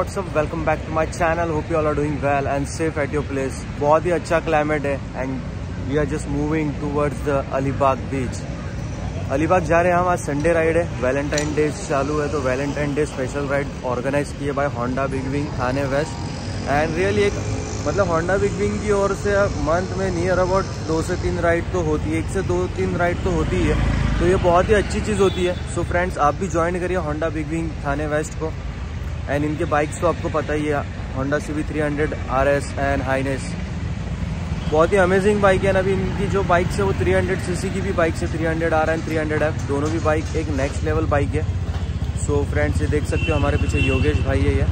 What's up welcome back to my channel hope you all are doing well and safe at your place बहुत ही अच्छा climate है and we are just moving towards the Alibag beach Alibag जा रहे हैं हम, आज Sunday ride है वैलेंटाइन डे चालू है तो Valentine day special ride organize किए by Honda big wing Thane west and really एक मतलब होंडा बिग विंग की ओर से मंथ में नियर अबाउट दो से तीन राइड तो होती है, एक से दो तीन राइड तो होती है तो ये बहुत ही अच्छी चीज़ होती है। सो so फ्रेंड्स आप भी ज्वाइन करिए Honda big wing Thane west को। एंड इनके बाइक्स तो आपको पता ही है Honda C V three hundred R S and highness बहुत ही अमेजिंग बाइक है ना अभी इनकी, जो बाइक्स है वो 300 सीसी की भी बाइक है 300 आर एंड 300 एफ़ दोनों भी बाइक एक नेक्स्ट लेवल बाइक है। सो so फ्रेंड्स ये देख सकते हो, हमारे पीछे योगेश भाई है ये।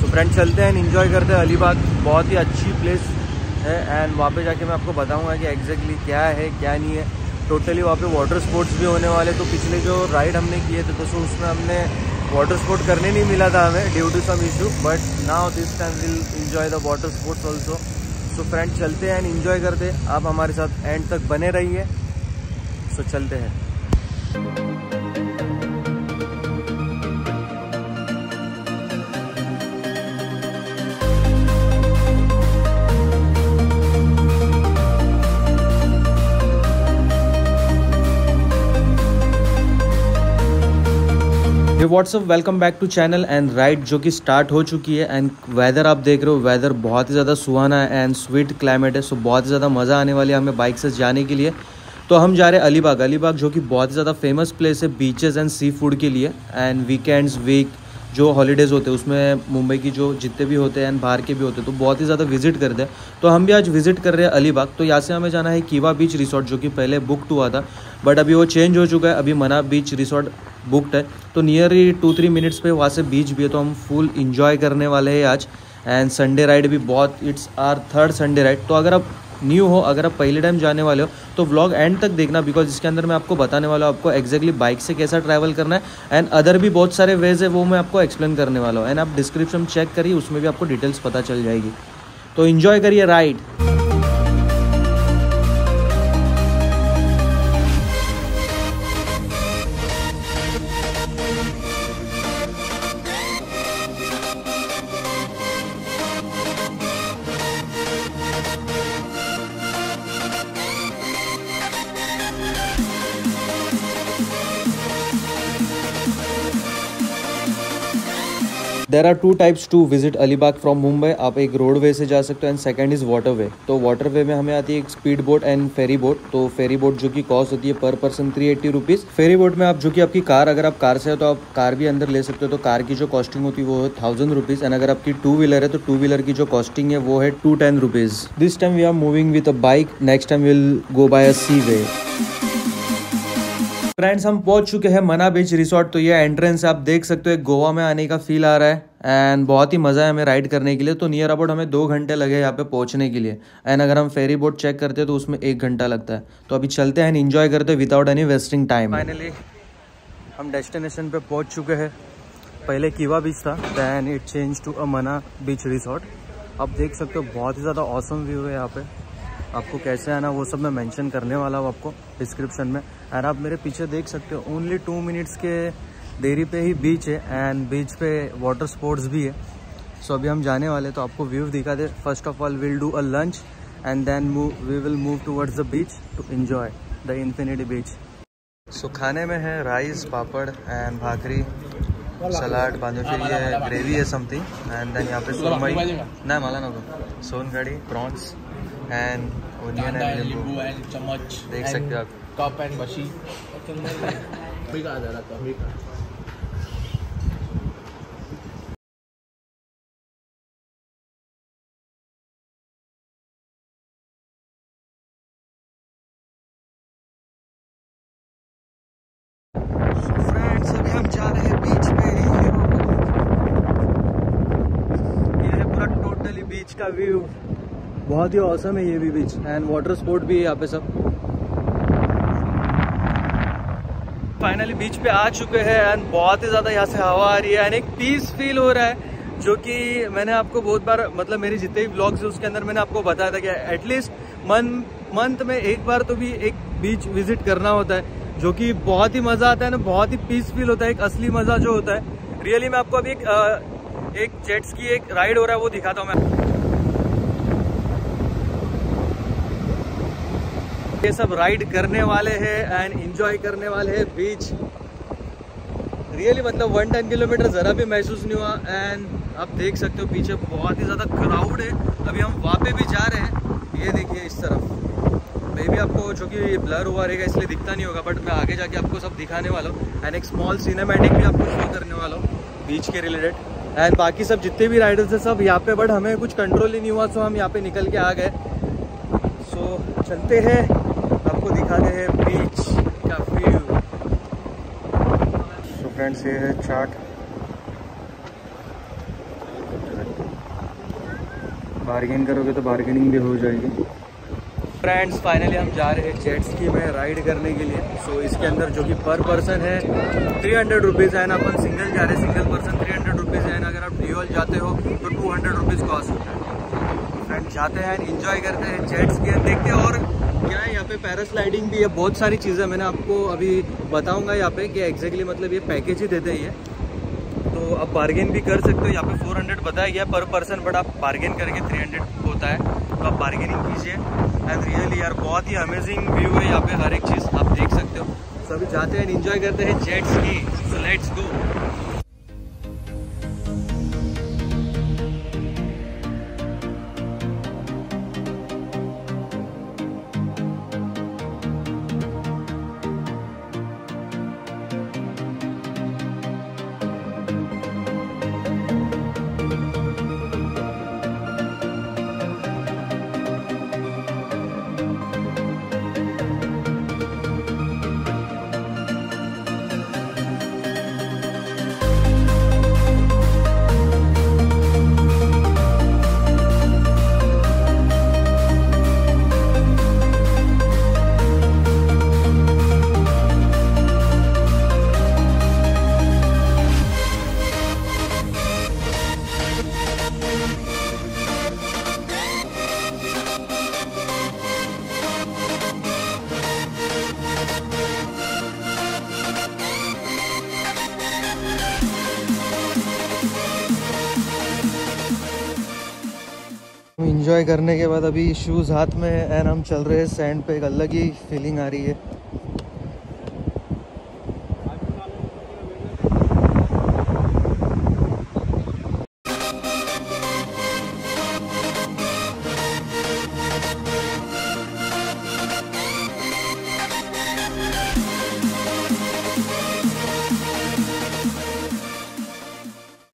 सो फ्रेंड्स चलते हैं इन्जॉय करते हैं अलीबाग। बहुत ही अच्छी प्लेस है। एंड वहाँ पे जाके मैं आपको बताऊँगा कि एग्जैक्टली क्या है, क्या नहीं है। टोटली वहाँ पे वाटर स्पोर्ट्स भी होने वाले तो पिछले जो राइड हमने किए थे तो सो उसमें हमने वाटर स्पोर्ट करने नहीं मिला था हमें due to some issue but now this time will enjoy the water sports also so friend चलते हैं एंड करते आप हमारे साथ एंड तक बने रहिए। सो so, चलते हैं। What's up welcome back to channel and ride जो कि स्टार्ट हो चुकी है एंड वेदर आप देख रहे हो वेदर बहुत ही ज़्यादा सुहाना है एंड स्वीट क्लाइमेट है सो बहुत ही ज़्यादा मज़ा आने वाली है हमें बाइक से जाने के लिए। तो हम जा रहे हैं अलीबाग अलीबाग जो कि बहुत ही ज़्यादा फ़ेमस प्लेस है बीचेस एंड सी फ़ूड के लिए एंड वीकेंड्स वीक जो हॉलीडेज़ होते हैं, उसमें मुंबई की जो जितने भी होते हैं एंड बाहर के भी होते हैं तो बहुत ही ज़्यादा विज़िट करते हैं। तो हम भी आज विज़िट कर रहे हैं अलीबाग। तो यहाँ से हमें जाना है कीवा बीच रिसोर्ट जो कि पहले बुकड हुआ था बट अभी वो चेंज हो चुका है। अभी मना बीच रिसोर्ट बुकड है। तो नियरली टू थ्री मिनट्स पे वहाँ से बीच भी है तो हम फुल इंजॉय करने वाले हैं आज। एंड संडे राइड भी बहुत it's our third Sunday ride तो अगर आप न्यू हो, अगर आप पहले टाइम जाने वाले हो तो व्लॉग एंड तक देखना बिकॉज़ इसके अंदर मैं आपको बताने वाला हूँ, आपको एक्जैक्टली बाइक से कैसा ट्रैवल करना है एंड अदर भी बहुत सारे वेज है, वो मैं आपको एक्सप्लेन करने वाला हूँ एंड आप डिस्क्रिप्शन चेक करिए, उसमें भी आपको डिटेल्स पता चल जाएगी। तो इन्जॉय करिए ride there are two types to visit Alibag from Mumbai आप एक रोड वे से जा सकते हो and second is water way तो वाटर वे में हमें आती है एक speed boat and ferry boat तो फेरी बोट जो कि कॉस्ट होती है पर person three eighty rupees ferry boat में आप जो कि आपकी कार अगर आप कार से हो तो आप कार भी अंदर ले सकते हो. तो कार की जो कॉस्टिंग होती है वो है थाउज़ेंड रुपीज़ एंड अगर आपकी टू व्हीलर है तो टू व्हीलर की जो कॉस्टिंग है वो है two ten rupees this time we are moving with a bike next time will go by a sea way friends हम पहुँच चुके हैं मना बीच रिसोर्ट तो ये एंट्रेंस आप देख सकते हो गोवा में आने का फील आ रहा है। एंड बहुत ही मज़ा है हमें राइड करने के लिए। तो नियर अबाउट हमें दो घंटे लगे यहाँ पे पहुँचने के लिए। एंड अगर हम फेरी बोट चेक करते हैं तो उसमें एक घंटा लगता है। तो अभी चलते हैं एंड इन्जॉय करते हैं without any wasting time finally हम डेस्टिनेशन पे पहुँच चुके हैं। पहले कीवा बीच था then it change to a मना बीच रिसोर्ट आप देख सकते हो, बहुत ही ज़्यादा औसम व्यू है यहाँ पे। आपको कैसे आना वो सब मैं मेंशन करने वाला हूँ आपको डिस्क्रिप्शन में। एंड आप मेरे पीछे देख सकते हो ओनली टू मिनट्स के देरी पे ही बीच है एंड बीच पे वाटर स्पोर्ट्स भी है। सो so, अभी हम जाने वाले तो आपको व्यू दिखा दे। First of all will do a lunch and then we will move towards the beach to enjoy the infinity beach so खाने में है rice papad and bhakri. Salad बांधो फिर ये ग्रेवी है समथिंग एंड देन यहाँ पे सुरमई ना मला नको सोनकड़ी प्रॉन्स एंड ओनियन एंड नींबू। एंड चम्मच देख सकते हो आप। कप एंड मशी का व्यू बहुत ही औसम है ये भी बीच एंड वाटर स्पोर्ट भी है यहाँ पे सब. फाइनली बीच पे आ चुके हैं एंड बहुत ही ज़्यादा यहाँ से हवा आ रही है एंड एक पीस फील हो रहा है, जो कि मैंने आपको बहुत बार मतलब मेरी जितने भी ब्लॉग्स है, उसके अंदर मैंने आपको बताया था कि एटलीस्ट मन मंथ में एक बार तो भी एक बीच विज़िट करना होता है, जो कि बहुत ही मज़ा आता है ना, बहुत ही पीस फील होता है, एक असली मज़ा जो होता है. रियली मैं आपको अभी एक एक जेट्स की एक राइड हो रहा है, वो दिखाता हूँ मैं. ये सब राइड करने वाले हैं एंड इंजॉय करने वाले हैं बीच रियली मतलब वन टेन किलोमीटर ज़रा भी महसूस नहीं हुआ एंड आप देख सकते हो पीछे बहुत ही ज़्यादा क्राउड है. अभी हम वहाँ पे भी जा रहे हैं. ये देखिए इस तरफ़. मे भी आपको जो कि ब्लर हुआ रहेगा, इसलिए दिखता नहीं होगा बट मैं आगे जाके आपको सब दिखाने वाला हूँ एंड एक स्मॉल सिनेमेटिक भी आपको शो करने वाला हूँ बीच के रिलेटेड एंड बाकी सब जितने भी राइडर्स हैं सब यहाँ पे बट हमें कुछ कंट्रोल ही नहीं हुआ सो हम यहाँ पे निकल के आ गए. सो चलते हैं. दिखाते हैं बीच का व्यू सो फ्रेंड्स ये है चार्ट बार्गेन करोगे तो बार्गेनिंग भी हो जाएगी। फ्रेंड्स फाइनली हम जा रहे हैं जेट स्की में राइड करने के लिए। सो so, इसके अंदर जो कि पर पर्सन है थ्री हंड्रेड रुपीज़ है ना अपन सिंगल जा रहे हैं single person three hundred rupees है ना अगर आप ड्यूअल जाते हो तो टू हंड्रेड रुपीज़ कॉस्ट होता है। फ्रेंड जाते हैं इंजॉय करते हैं जेट स्की देखते हैं और क्या है, यहाँ पे पैरास्लाइडिंग भी है, बहुत सारी चीज़ें मैंने आपको अभी बताऊँगा यहाँ पे कि एग्जैक्टली मतलब ये पैकेज ही देते हैं ये। तो आप बार्गेन भी कर सकते हो, यहाँ पे 400 बताया गया पर पर्सन बट आप बार्गेन करके 300 होता है तो आप बार्गेनिंग कीजिए। एंड रियली यार, बहुत ही अमेजिंग व्यू है यहाँ पे हर एक चीज़ आप देख सकते हो। सभी जाते हैं इन्जॉय करते हैं जेट्स की सो लेट्स गो इंजॉय करने के बाद अभी शूज़ हाथ में एंड हम चल रहे हैं सैंड पे, एक अलग ही फीलिंग आ रही है।